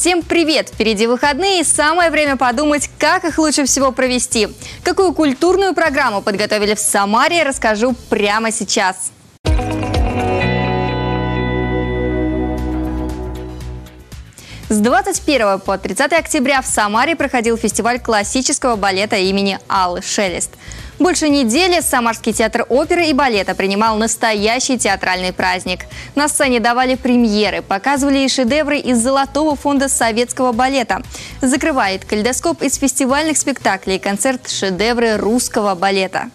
Всем привет! Впереди выходные и самое время подумать, как их лучше всего провести. Какую культурную программу подготовили в Самаре, расскажу прямо сейчас. С 21 по 30 октября в Самаре проходил фестиваль классического балета имени Аллы Шелест. Больше недели Самарский театр оперы и балета принимал настоящий театральный праздник. На сцене давали премьеры, показывали и шедевры из Золотого фонда советского балета. Закрывает калейдоскоп из фестивальных спектаклей концерт «Шедевры русского балета».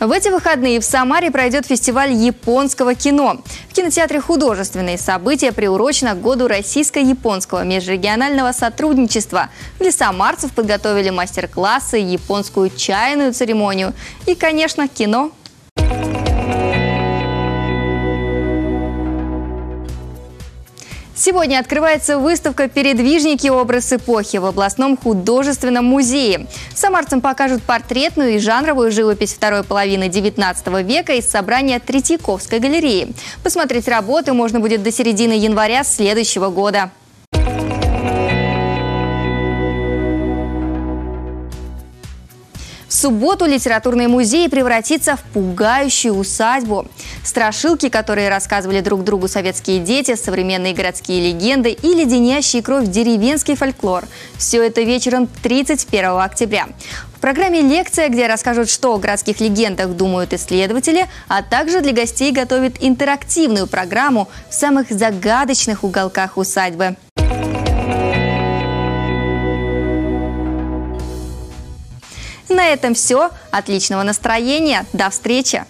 В эти выходные в Самаре пройдет фестиваль японского кино. В кинотеатре художественные события приурочено к году российско-японского межрегионального сотрудничества. Для самарцев подготовили мастер-классы, японскую чайную церемонию и, конечно, кино. Сегодня открывается выставка «Передвижники. Образ эпохи» в областном художественном музее. Самарцам покажут портретную и жанровую живопись второй половины XIX века из собрания Третьяковской галереи. Посмотреть работы можно будет до середины января следующего года. Субботу литературный музей превратится в пугающую усадьбу. Страшилки, которые рассказывали друг другу советские дети, современные городские легенды и леденящий кровь деревенский фольклор. Все это вечером 31 октября. В программе лекция, где расскажут, что о городских легендах думают исследователи, а также для гостей готовят интерактивную программу в самых загадочных уголках усадьбы. На этом все. Отличного настроения. До встречи.